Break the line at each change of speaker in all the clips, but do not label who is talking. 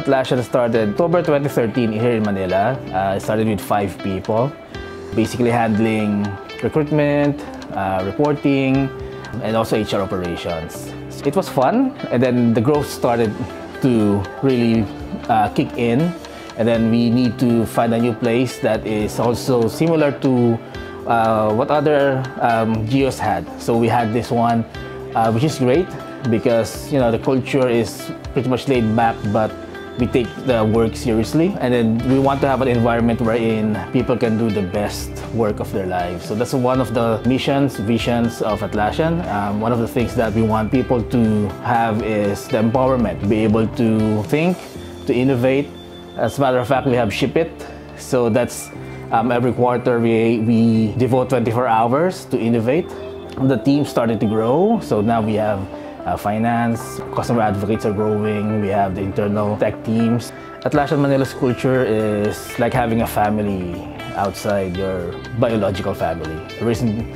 Atlassian started October 2013 here in Manila. Uh, it started with five people, basically handling recruitment, uh, reporting, and also HR operations. It was fun, and then the growth started to really uh, kick in, and then we need to find a new place that is also similar to uh, what other um, geos had. So we had this one, uh, which is great because you know the culture is pretty much laid back, but we take the work seriously and then we want to have an environment wherein people can do the best work of their lives. So that's one of the missions visions of atlassian. Um, one of the things that we want people to have is the empowerment be able to think to innovate. As a matter of fact we have ShipIt. So that's um, every quarter we, we devote 24 hours to innovate. The team started to grow so now we have uh, finance, customer advocates are growing, we have the internal tech teams. Atlassian Manila's culture is like having a family outside your biological family. The reason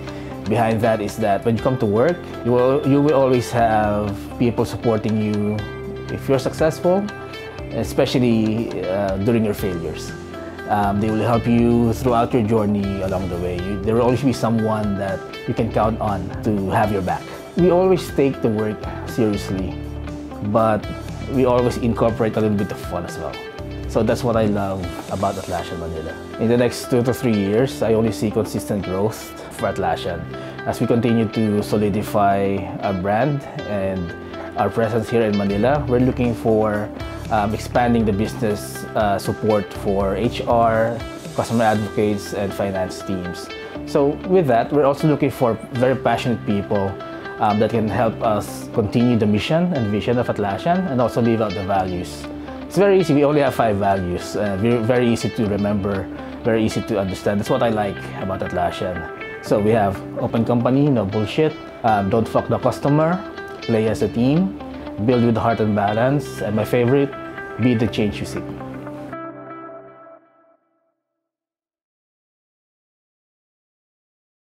behind that is that when you come to work, you will, you will always have people supporting you if you're successful, especially uh, during your failures. Um, they will help you throughout your journey along the way. You, there will always be someone that you can count on to have your back we always take the work seriously, but we always incorporate a little bit of fun as well. So that's what I love about Atlassian Manila. In the next two to three years, I only see consistent growth for Atlassian as we continue to solidify our brand and our presence here in Manila. We're looking for um, expanding the business uh, support for HR, customer advocates, and finance teams. So with that, we're also looking for very passionate people um, that can help us continue the mission and vision of Atlassian and also live out the values. It's very easy. We only have five values. Uh, very easy to remember, very easy to understand. That's what I like about Atlassian. So we have open company, no bullshit, um, don't fuck the customer, play as a team, build with heart and balance, and my favorite, be the change you seek.